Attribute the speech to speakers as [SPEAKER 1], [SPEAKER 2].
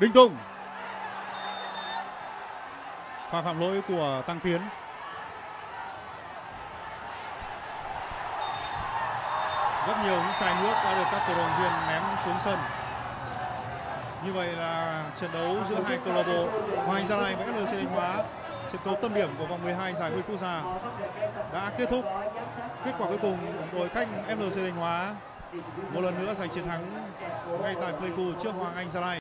[SPEAKER 1] Đinh Tùng. Pha phạm lỗi của Tăng Tiến. Rất nhiều những chai nước đã được các cổ động viên ném xuống sân. Như vậy là trận đấu giữa hai câu lạc bộ, Hoàng Anh Gia Lai và FLC Thanh Hóa, trận cầu tâm điểm của vòng 12 giải vô địch quốc gia đã kết thúc. Kết quả cuối cùng, đội khách FLC Thanh Hóa một lần nữa giành chiến thắng ngay tại Pleiku trước Hoàng Anh Gia Lai.